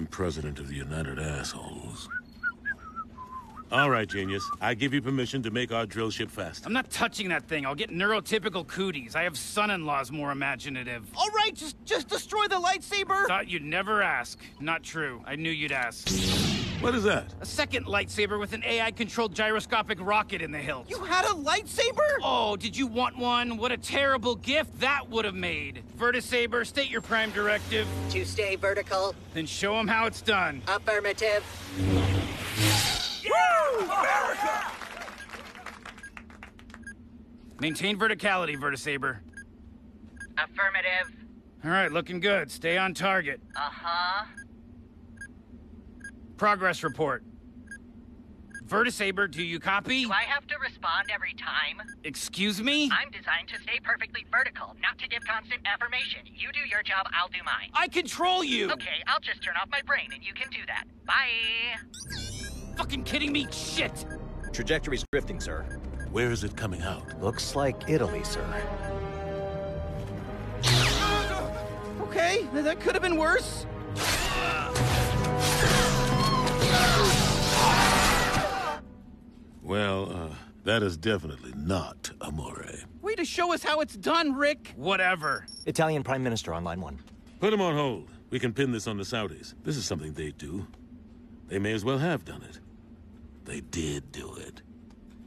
I'm president of the United Assholes. All right, genius. I give you permission to make our drill ship fast. I'm not touching that thing. I'll get neurotypical cooties. I have son-in-laws more imaginative. All right, just just destroy the lightsaber. Thought you'd never ask. Not true. I knew you'd ask. What is that? A second lightsaber with an AI-controlled gyroscopic rocket in the hilt. You had a lightsaber? Oh, did you want one? What a terrible gift that would have made. Vertisaber, state your prime directive. To stay vertical. Then show them how it's done. Affirmative. Woo! America! Maintain verticality, Vertisaber. Affirmative. All right, looking good. Stay on target. Uh-huh. Progress report. Vertisaber, do you copy? Do I have to respond every time? Excuse me? I'm designed to stay perfectly vertical, not to give constant affirmation. You do your job, I'll do mine. I control you! Okay, I'll just turn off my brain and you can do that. Bye! Fucking kidding me? Shit! Trajectory's drifting, sir. Where is it coming out? Looks like Italy, sir. Okay, that could have been worse. Well, uh, that is definitely not Amore. Way to show us how it's done, Rick. Whatever. Italian Prime Minister on line one. Put him on hold. We can pin this on the Saudis. This is something they do. They may as well have done it. They did do it.